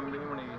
assembly भी बनेगी